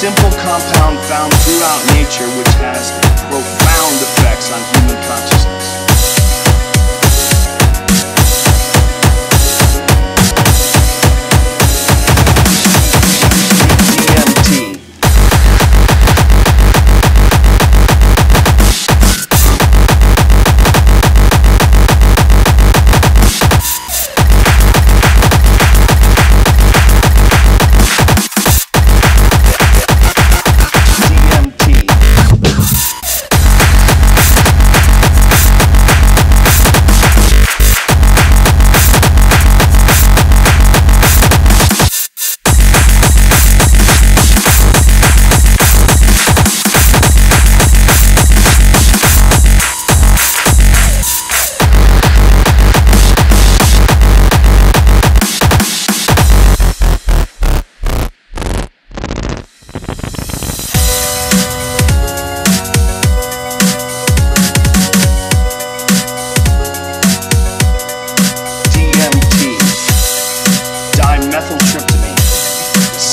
simple compound found throughout nature which has profound effects on human consciousness.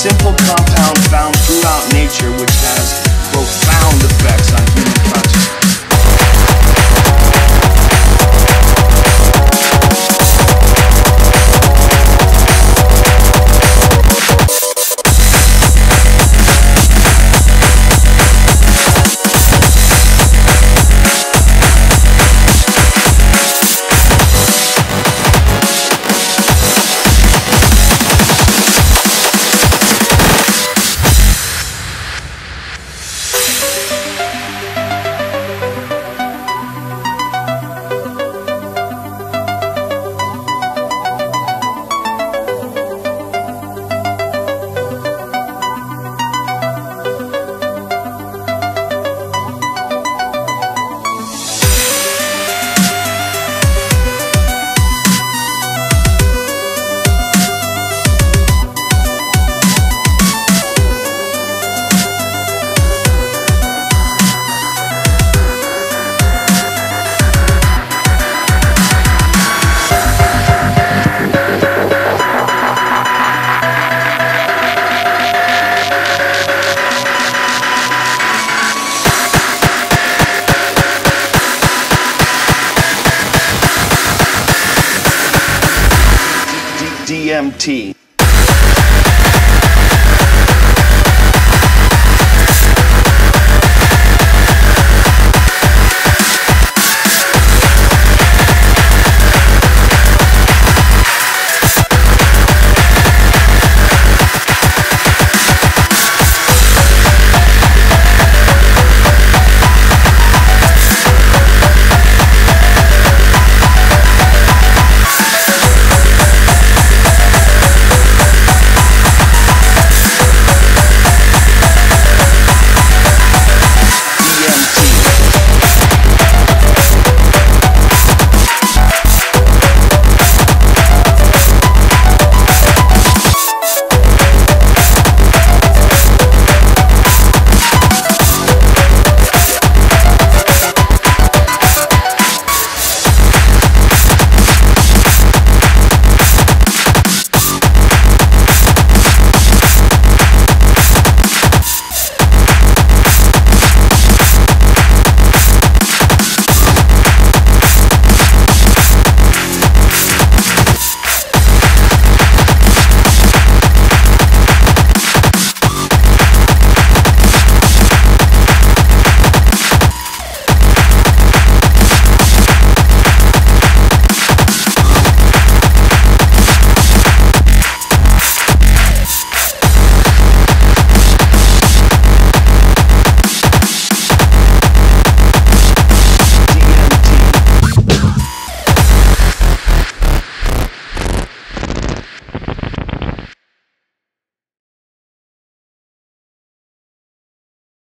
Simple compound found throughout nature which has profound DMT.